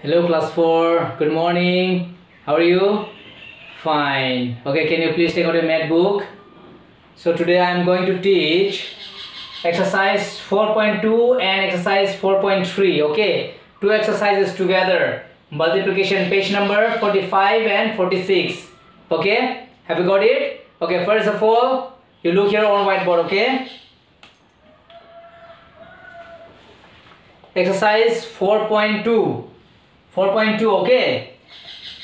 Hello class 4, good morning. How are you? Fine. Okay, can you please take out your math book? So today I am going to teach exercise 4.2 and exercise 4.3. Okay, two exercises together. Multiplication page number 45 and 46. Okay, have you got it? Okay, first of all, you look here on whiteboard. Okay. Exercise 4.2 4.2 okay?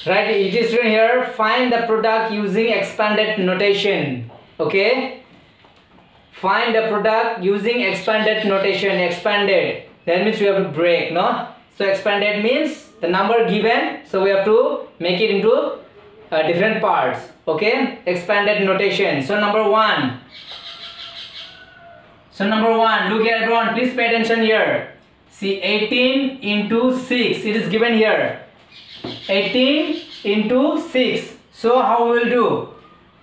Right it is written here find the product using expanded notation okay? Find the product using expanded notation expanded. That means we have to break no? So expanded means the number given so we have to make it into uh, different parts okay? Expanded notation. So number one. So number one look here everyone please pay attention here See 18 into 6. It is given here. 18 into 6. So how we will do?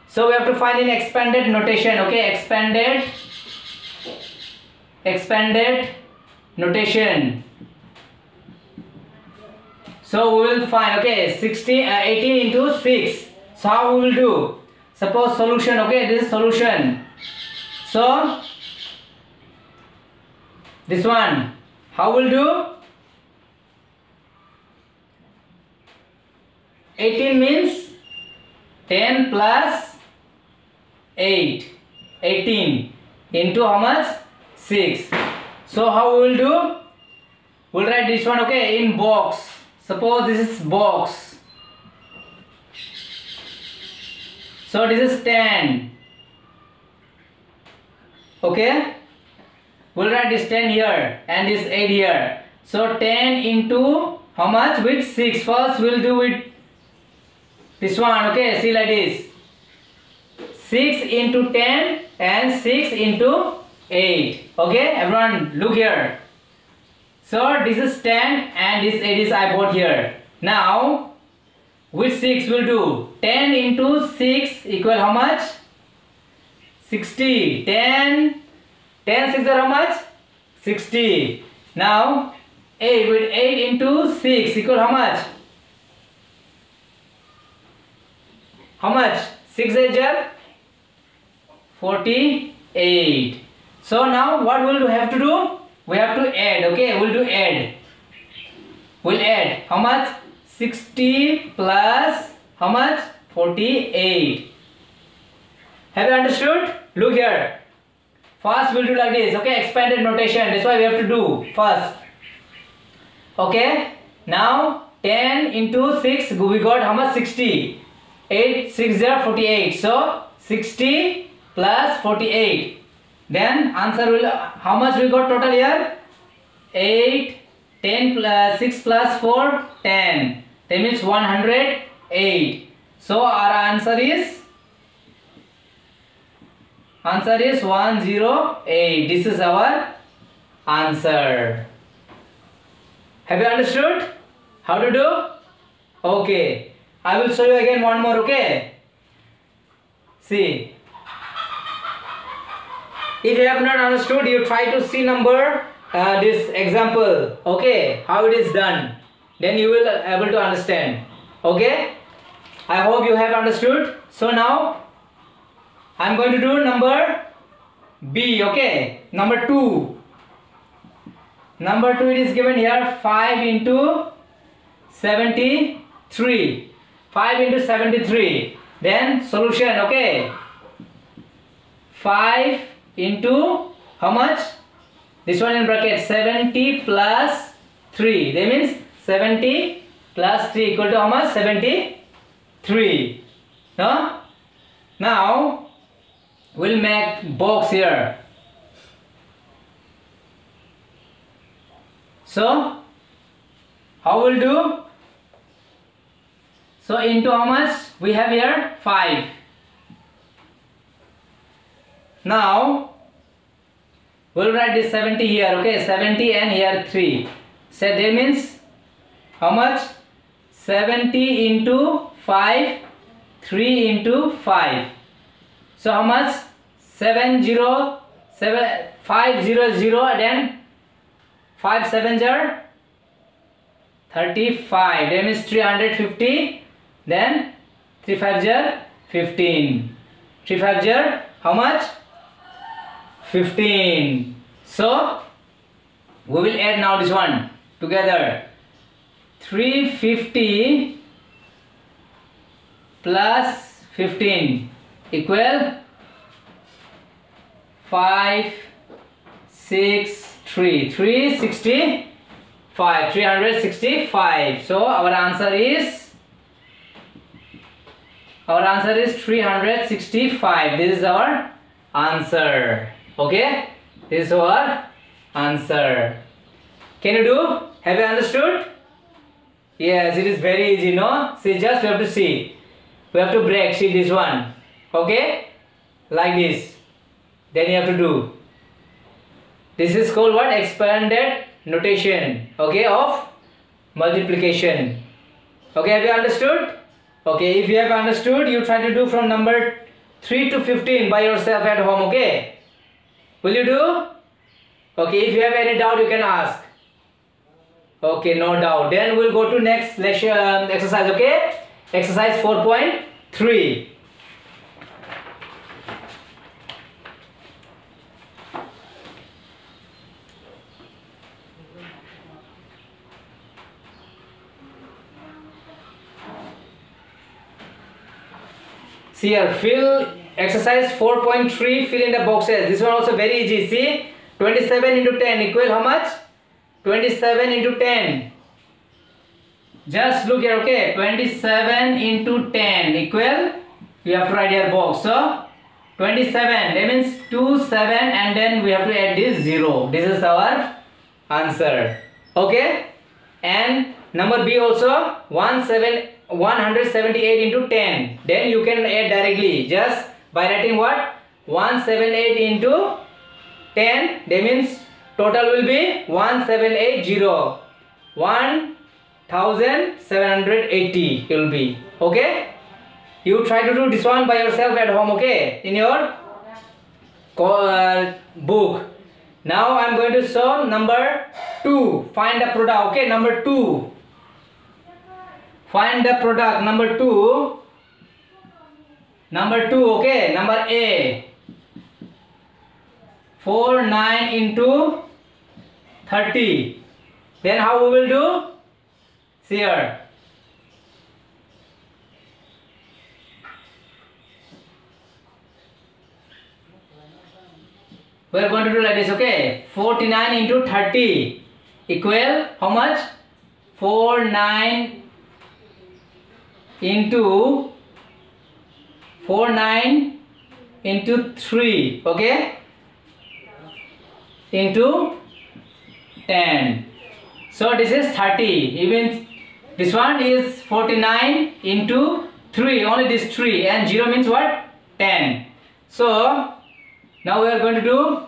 So we have to find in expanded notation. Okay, expanded expanded notation. So we will find okay 16 uh, 18 into 6. So how we will do? Suppose solution. Okay, this is solution. So this one how will do? 18 means 10 plus 8. 18 into how much? 6. So how we will do? We'll write this one okay in box. Suppose this is box. So this is 10. Okay we'll write this 10 here and this 8 here. So 10 into how much? With 6 first we'll do it this one okay? See like this. 6 into 10 and 6 into 8 okay? Everyone look here. So this is 10 and this 8 is I bought here. Now with 6 we'll do 10 into 6 equal how much? 60 10 10 6 are how much? 60. Now 8 with 8 into 6 equal how much? How much? 6 is 48. So now what will we have to do? We have to add. Okay, we'll do add. We'll add how much? 60 plus how much? 48. Have you understood? Look here. First we'll do like this. Okay, expanded notation. That's why we have to do first. Okay. Now 10 into 6 we got how much 60 8 6 0 48 so 60 plus 48 then answer will how much we got total here 8 10 plus 6 plus 4 10 that means 108 so our answer is Answer is 108. This is our answer. Have you understood how to do? Okay. I will show you again one more, okay? See. If you have not understood, you try to see number uh, this example, okay? How it is done. Then you will able to understand, okay? I hope you have understood. So now I'm going to do number B, okay? Number 2. Number 2 it is given here 5 into 73. 5 into 73. Then solution, okay? 5 into how much? This one in bracket 70 plus 3. That means 70 plus 3 equal to how much? 73. No? Now we'll make box here. So how we'll do? So into how much we have here? 5 now we'll write this 70 here okay? 70 and here 3 so that means how much? 70 into 5 3 into 5 so how much? 7 0 7 5 0 0 then 5 7 0 35 that means 350 then 3 5 jar 15 3 5 jar how much? 15 so we will add now this one together. 350 plus 15 equal 5 6 3 365 365 so our answer is our answer is 365 this is our answer. Okay? This is our answer. Can you do? Have you understood? Yes it is very easy no? See just we have to see. We have to break see this one okay? Like this. Then you have to do. This is called what? Expanded notation. Okay? Of multiplication. Okay? Have you understood? Okay? If you have understood you try to do from number 3 to 15 by yourself at home. Okay? Will you do? Okay? If you have any doubt you can ask. Okay? No doubt. Then we'll go to next lecture um, exercise. Okay? Exercise 4.3 See here, fill exercise 4.3, fill in the boxes. This one also very easy. See, 27 into 10 equal how much? 27 into 10. Just look here, okay. 27 into 10 equal, you have to write here box. So, 27, that means 2, 7 and then we have to add this 0. This is our answer. Okay. And number B also, 1, 7, 178 into 10 then you can add directly. Just by writing what? 178 into 10 that means total will be 1780 1780 it will be. Okay? You try to do this one by yourself at home okay? In your uh, book. Now i'm going to show number 2 find the product okay? Number 2 find the product. Number 2 number 2 okay. Number a. 4 9 into 30 then how we will do? See here. We are going to do like this okay. 49 into 30 equal how much? 4 9 into 4 9 into 3 okay? Into 10 so this is 30 even this one is 49 into 3 only this 3 and 0 means what? 10 so now we are going to do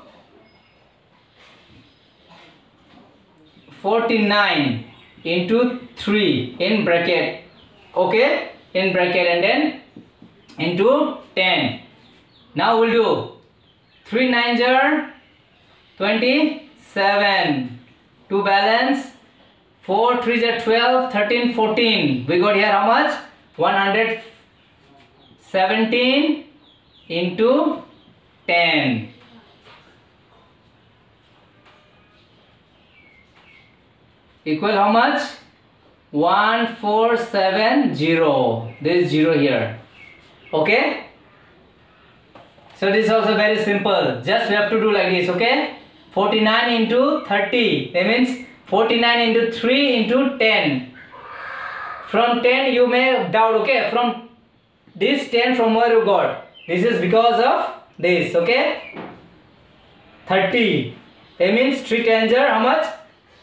49 into 3 in bracket okay? In bracket and then into 10 now we'll do 3 9 are 27 2 balance. 4 3 are 12 13 14 we got here how much? 117 into 10 equal how much 1470 there is 0 here. Okay? So this is also very simple. Just we have to do like this okay? 49 into 30 that means 49 into 3 into 10 from 10 you may doubt okay? From this 10 from where you got? This is because of this okay? 30 that means 3 tens are how much?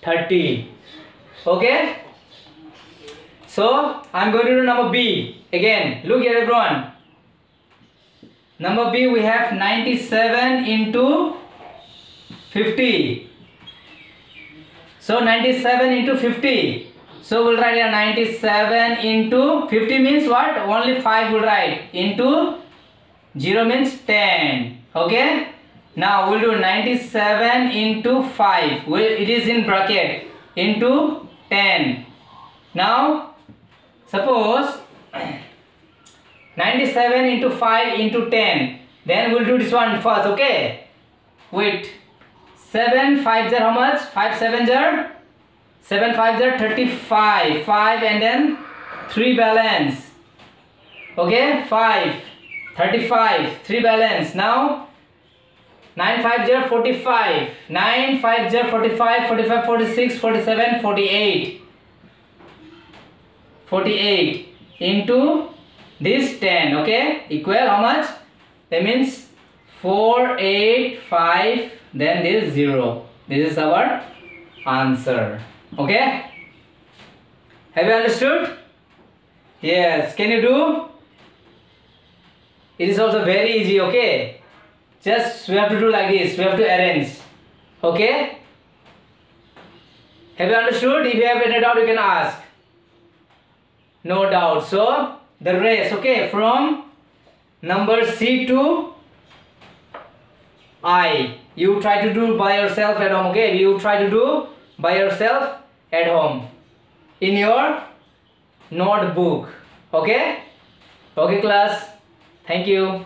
30 okay so I'm going to do number B again. Look here everyone. Number B we have 97 into 50. So 97 into 50. So we'll write here 97 into 50 means what? Only 5 will write. Into 0 means 10. Okay. Now we'll do 97 into 5. Well, it is in bracket. Into 10 now suppose 97 into 5 into 10 then we'll do this one first okay? Wait. 7 5 are how much? 5 7 are 7 5 are 35 5 and then 3 balance. Okay? 5 35 3 balance. Now 9 5 0 45 9 5 0 45 45 46 47 48 48 into this 10 okay? Equal how much? That means 4 8 5 then this 0 this is our answer okay? Have you understood? Yes can you do? It is also very easy okay? Just we have to do like this we have to arrange okay? Have you understood? If you have any doubt you can ask no doubt. So the rest okay from number c to i. You try to do by yourself at home okay? You try to do by yourself at home. In your notebook okay? Okay class. Thank you